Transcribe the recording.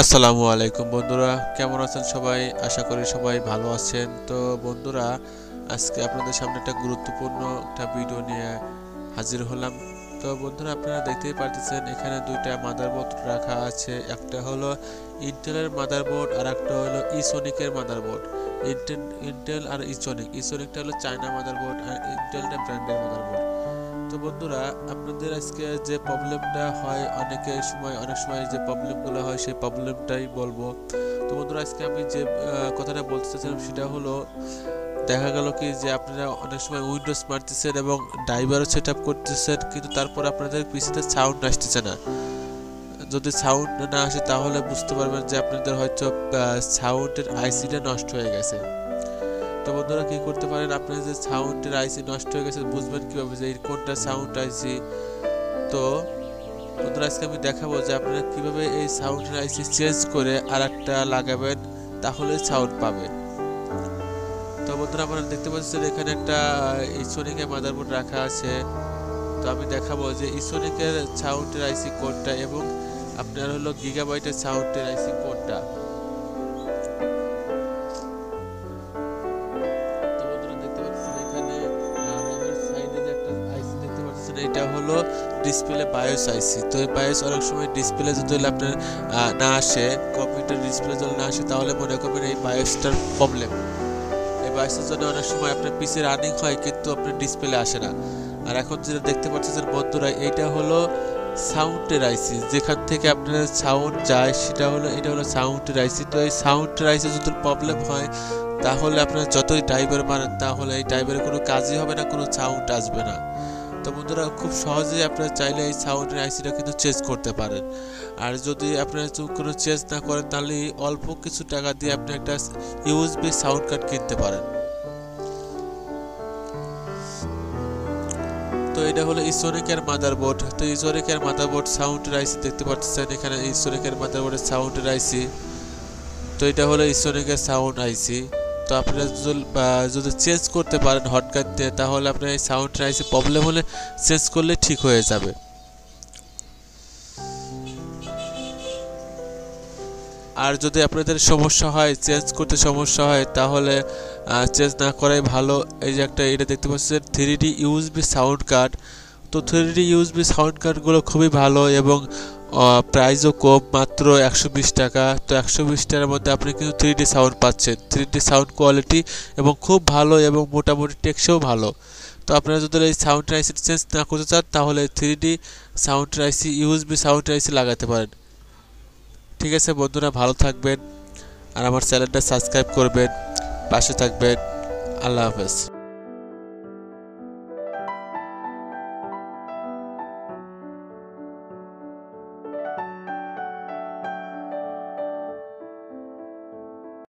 আসসালামু আলাইকুম বন্ধুরা, কেমন আছেন সবাই? আশা করি সবাই ভালো আছেন। তো বন্ধুরা, আজকে আপনাদের সামনে একটা গুরুত্বপূর্ণ একটা ভিডিও নিয়ে হাজির হলাম। তো বন্ধুরা, আপনারা দেখতেই পারতেছেন, এখানে দুইটা মাদারবোর্ড রাখা আছে। একটা হলো ইন্টেলের মাদারবোর্ড আর একটা হলো ইসোনিকের মাদারবোর্ড ইন্টেল ইন্টেল আর ইসোনিক ইসোনিকটা হলো চায়না মাদারবোর্ড আর ইন্টেলটা ব্র্যান্ডের মাদারবোর্ড তো বন্ধুরা, আপনাদের আজকে যে প্রবলেমটা হয়, অনেকের সময়, অনেক সময় যে প্রবলেমগুলো হয়, সেই প্রবলেমটাই বলব। তো বন্ধুরা, আজকে আমি যে কথাটা বলতে চাচ্ছিলাম সেটা হলো, দেখা গেল কি যে আপনারা অনেক সময় উইন্ডোজ মারতেছেন এবং ড্রাইভারও সেট আপ করতেছেন, কিন্তু তারপর আপনাদের পিসিতে সাউন্ড আসতেছে না। যদি সাউন্ড না আসে, তাহলে বুঝতে পারবেন যে আপনাদের হয়তো সাউন্ডের আইসিটা নষ্ট হয়ে গেছে। তো বন্ধুরা কি করতে পারেন? আপনি যে সাউন্ডের আইসি নষ্ট হয়ে গেছে, বুঝবেন কীভাবে যে কোনটা সাউন্ড আইসি তো বন্ধুরা, আজকে আমি দেখাবো যে আপনারা কীভাবে এই সাউন্ডের আইসি চেঞ্জ করে আর একটা লাগাবেন, তাহলে সাউন্ড পাবে তো বন্ধুরা, আপনারা দেখতে পাচ্ছেন এখানে একটা ইসোনিকের মাদারবোর্ড রাখা আছে। তো আমি দেখাবো যে ইসোনিকের সাউন্ডের আইসি কোডটা এবং আপনার হলো গিগাবাইটের সাউন্ডের আইসি কোডটা। এটা হলো ডিসপ্লে বায়োস আইসি। তো এই বায়োস অনেক সময় ডিসপ্লে যদি আপনার না আসে কম্পিউটার ডিসপ্লে যদি না আসে, তাহলে মনে করবেন এই বায়োসটার প্রবলেম এই বায়োসের জন্য অনেক সময় আপনার পিসি রানিং হয়, কিন্তু আপনার ডিসপ্লে আসে না। আর এখন যেটা দেখতে পাচ্ছেন বন্ধুরা, এইটা হলো সাউন্ডের আইসি। যেখান থেকে আপনার সাউন্ড যায়, সেটা হলো, এটা হলো সাউন্ডের আইসি। তো এই সাউন্ডের আইসি যদি প্রবলেম হয়, তাহলে আপনার যতই ড্রাইভার মারেন তাহলে এই ড্রাইভারের কোনো কাজই হবে না, কোনো সাউন্ড আসবে না। তো বন্ধুরা, খুব সহজেই আপনারা চাইলে এই সাউন্ডের আইসিটা কিন্তু চেঞ্জ করতে পারেন। আর যদি আপনারা কোনো চেঞ্জ না করেন, তাহলে অল্প কিছু টাকা দিয়ে আপনি একটা ইউএসবি সাউন্ড কার্ড কিনতে পারেন। তো এটা হলো ইসোনিকের মাদারবোর্ড তো ইসোনিকের মাদারবোর্ড সাউন্ডের আইসি দেখতে পাচ্ছেন এখানে। ইসোনিকের মাদারবোর্ডের সাউন্ডের আইসি। তো এটা হলো ইসোনিকের সাউন্ড আইসি। তো আপনারা যদি চেঞ্জ করতে পারেন হটকার দিয়ে তাহলে আপনার এই সাউন্ডের আইসি প্রবলেম হলে চেঞ্জ করলে ঠিক হয়ে যাবে। আর যদি আপনাদের সমস্যা হয় চেঞ্জ করতে সমস্যা হয়, তাহলে চেঞ্জ না করাই ভালো। এই যে একটা এটা দেখতে পাচ্ছেন three D USB sound card তো থ্রি ডি ইউএসবি সাউন্ড কার্ডগুলো খুবই ভালো এবং প্রাইসও কম, মাত্র একশো বিশ টাকা। তো একশো বিশ টাকার মধ্যে আপনি কিন্তু থ্রি ডি সাউন্ড পাচ্ছেন। থ্রি ডি সাউন্ড কোয়ালিটি এবং খুব ভালো এবং মোটামুটি টেকসেও ভালো। তো আপনারা যদি এই সাউন্ড আইসি চেঞ্জ না করতে চান, তাহলে three D sound IC USB sound IC লাগাতে পারেন। ঠিক আছে বন্ধুরা, ভালো থাকবেন। আর আমার চ্যানেলটা সাবস্ক্রাইব করবেন। পাশে থাকবেন। আল্লাহ হাফেজ।